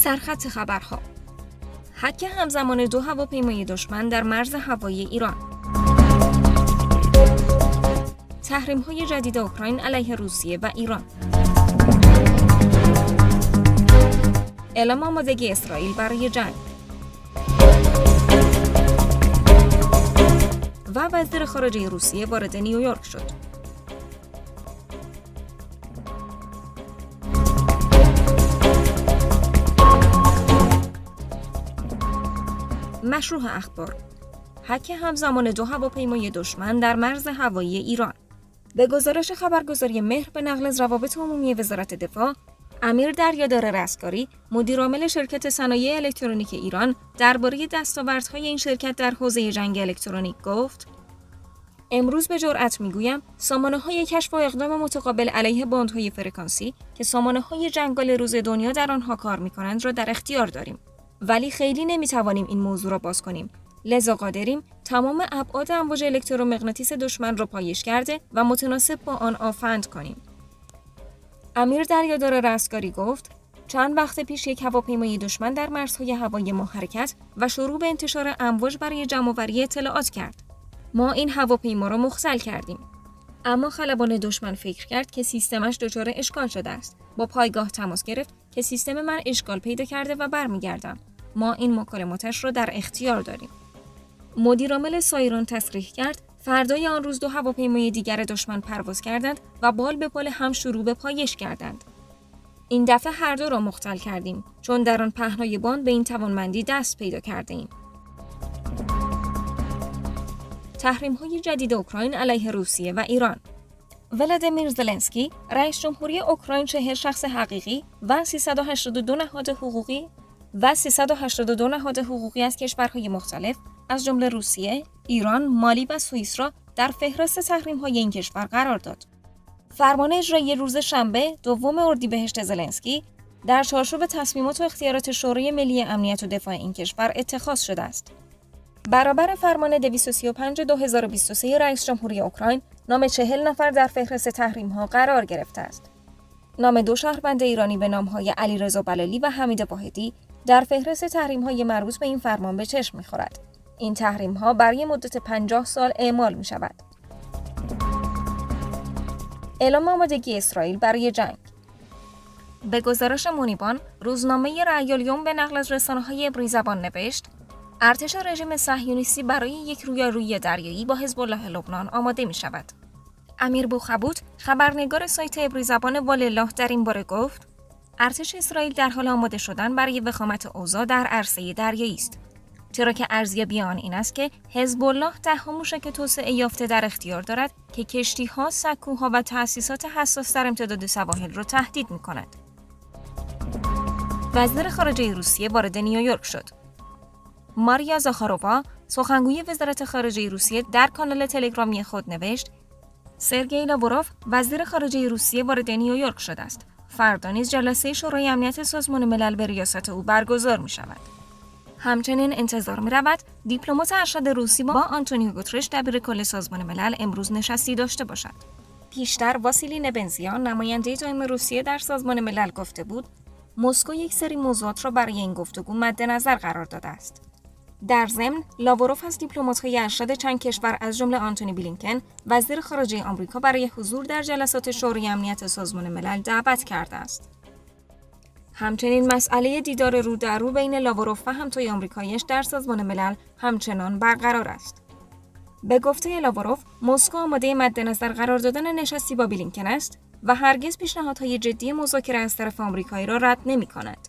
سرخط خبرها. حک همزمان دو هواپیمای دشمن در مرز هوایی ایران. تحریم های جدید اوکراین علیه روسیه و ایران. اعلام آمادگی اسرائیل برای جنگ. و وزیر خارجه روسیه وارد نیویورک شد. مشروع اخبار. حک همزمان دو هواپیمای دشمن در مرز هوایی ایران. به گزارش خبرگزاری مهر به نقل از روابط عمومی وزارت دفاع امیر دریادار رستگاری مدیرعامل شرکت صنایع الکترونیک ایران درباره دستاوردهای این شرکت در حوزه جنگ الکترونیک گفت امروز به جرأت می‌گویم سامانه های کشف و اقدام متقابل علیه باندهای فرکانسی که سامانه های جنگال روز دنیا در آنها کار می کنند را در اختیار داریم. ولی خیلی نمی‌توانیم این موضوع را باز کنیم. لذا قادریم تمام ابعاد امواج الکترومغناطیس دشمن را پایش کرده و متناسب با آن آفند کنیم. امیر دریادار رستگاری گفت چند وقت پیش یک هواپیمای دشمن در مرزهای هوایی ما حرکت و شروع به انتشار امواج برای جمعآوری اطلاعات کرد. ما این هواپیما را مختل کردیم. اما خلبان دشمن فکر کرد که سیستمش دچار اشکال شده است. با پایگاه تماس گرفت که سیستم من اشکال پیدا کرده و برمیگردم. ما این مکالماتش را در اختیار داریم. مدیرعامل سایران تصریح کرد فردای آن روز دو هواپیمای دیگر دشمن پرواز کردند و بال به پال هم شروع به پایش کردند. این دفعه هر دو را مختل کردیم چون در آن پهنای باند به این توانمندی دست پیدا کرده ایم. تحریم های جدید اوکراین علیه روسیه و ایران. ولادیمیر زلنسکی رئیس جمهوری اوکراین چهر شخص حقیقی و 382 نهاد حقوقی و 382 نهاد حقوقی از کشورهای مختلف از جمله روسیه، ایران، مالی و سوئیس را در فهرست تحریم‌های این کشور قرار داد. فرمان اجرایی روز شنبه دوم اردیبهشت زلنسکی در چارچوب تصمیمات و اختیارات شورای ملی امنیت و دفاع این کشور اتخاذ شده است. برابر فرمان 235 2023 رئیس جمهوری اوکراین نام چهل نفر در فهرست تحریم ها قرار گرفته است. نام دو شهروند ایرانی به نامهای علیرضا بلالی و حمید واحدی در فهرست تحریم های مربوط به این فرمان به چشم می‌خورد. این تحریم ها برای مدت 50 سال اعمال می شود. اعلام آمادگی اسرائیل برای جنگ به گزارش مونیبان روزنامه رعیالیوم به نقل از رسانه های ابری زبان نوشت ارتش رژیم صهیونیستی برای یک رویارویی دریایی با حزب الله لبنان آماده می شود. امیر بوخبوت خبرنگار سایت ابری زبان والله در این باره گفت ارتش اسرائیل در حال آماده شدن برای وخامت اوضاع در عرصه دریایی است چرا که ارزیابی آن این است که حزب الله ده موشک توسعه یافته در اختیار دارد که کشتی ها، سکوها و تأسیسات حساس در امتداد سواحل را تهدید می کند. وزیر خارجه روسیه وارد نیویورک شد. ماریا زاخارووا سخنگوی وزارت خارجه روسیه در کانال تلگرامی خود نوشت سرگئی لاوروف وزیر خارجه روسیه وارد نیویورک شده است فردا نیز جلسه شورای امنیت سازمان ملل به ریاست او برگزار می شود. همچنین انتظار می رود دیپلمات ارشد روسی با آنتونیو گوترش دبیر کل سازمان ملل امروز نشستی داشته باشد. پیشتر واسیلی نبنزیان نماینده دائم روسیه در سازمان ملل گفته بود مسکو یک سری موضوعات را برای این گفتگو مد نظر قرار داده است. در ضمن لاوروف از دیپلمات‌های ارشد چند کشور از جمله آنتونی بلینکن وزیر خارجه آمریکا برای حضور در جلسات شورای امنیت سازمان ملل دعوت کرده است همچنین مسئله دیدار رو در رو بین لاوروف و همتای آمریکایش در سازمان ملل همچنان برقرار است به گفته لاوروف مسکو آماده مد نظر قرار دادن نشستی با بلینکن است و هرگز پیشنهادهای جدی مذاکره از طرف آمریکایی را رد نمی کند.